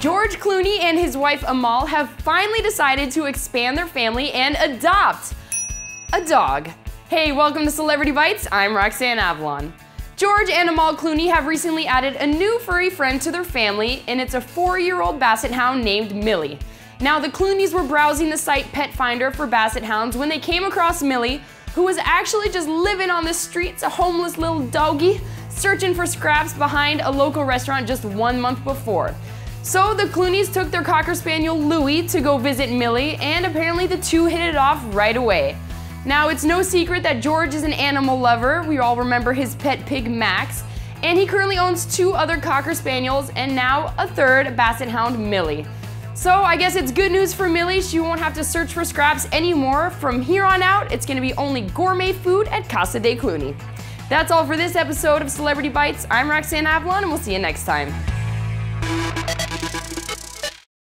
George Clooney and his wife Amal have finally decided to expand their family and adopt a dog. Hey, welcome to Celebrity Bites. I'm Roxanne Avalon. George and Amal Clooney have recently added a new furry friend to their family, and it's a four-year-old basset hound named Millie. Now, the Clooneys were browsing the site Petfinder for basset hounds when they came across Millie, who was actually just living on the streets, a homeless little doggy, searching for scraps behind a local restaurant just one month before. So the Clooneys took their Cocker Spaniel Louie to go visit Millie, and apparently the two hit it off right away. Now, it's no secret that George is an animal lover. We all remember his pet pig Max, and he currently owns two other Cocker Spaniels and now a third Basset Hound Millie. So I guess it's good news for Millie. She won't have to search for scraps anymore. From here on out, it's gonna be only gourmet food at Casa de Clooney. That's all for this episode of Celebrity Bites. I'm Roxanne Avalon, and we'll see you next time.